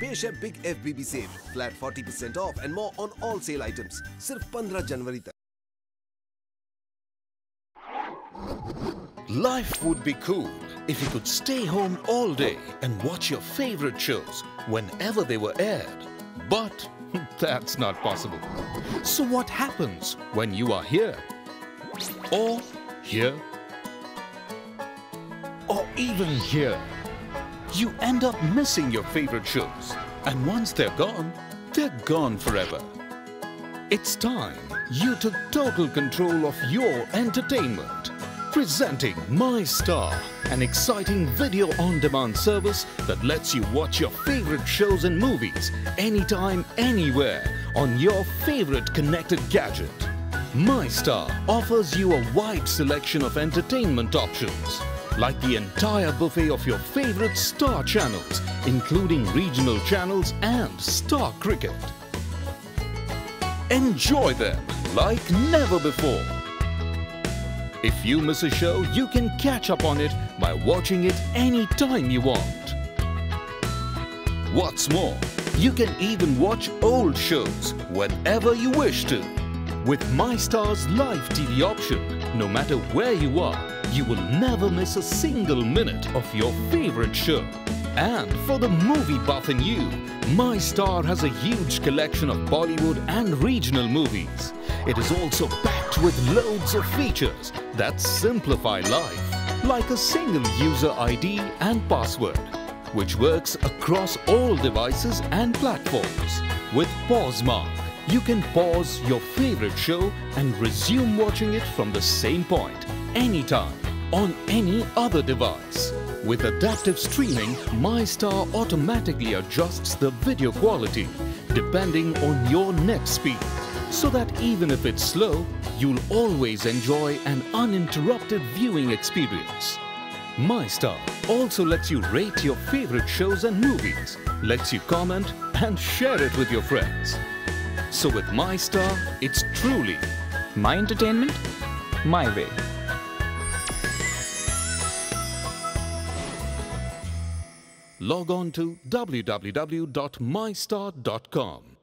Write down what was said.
पेश है big F B cell flat 40% of and more on all cell items सिर्फ 15 जनवरी तक Life would be cool if you could stay home all day and watch your favorite shows whenever they were aired. But that's not possible. So what happens when you are here? Or here? Or even here? You end up missing your favorite shows. And once they're gone, they're gone forever. It's time you took total control of your entertainment. Presenting My Star, an exciting video on demand service that lets you watch your favorite shows and movies anytime, anywhere on your favorite connected gadget. MyStar offers you a wide selection of entertainment options, like the entire buffet of your favorite star channels, including regional channels and star cricket. Enjoy them like never before. If you miss a show, you can catch up on it by watching it anytime you want. What's more, you can even watch old shows whenever you wish to. With MyStar's live TV option, no matter where you are, you will never miss a single minute of your favorite show. And for the movie buff in you, MyStar has a huge collection of Bollywood and regional movies. It is also packed with loads of features that simplify life, like a single user ID and password, which works across all devices and platforms. With Pause Mark, you can pause your favorite show and resume watching it from the same point, anytime, on any other device. With adaptive streaming, MyStar automatically adjusts the video quality depending on your net speed so that even if it's slow, you'll always enjoy an uninterrupted viewing experience. MyStar also lets you rate your favorite shows and movies, lets you comment and share it with your friends. So with MyStar, it's truly My entertainment, my way. log on to www.mystar.com.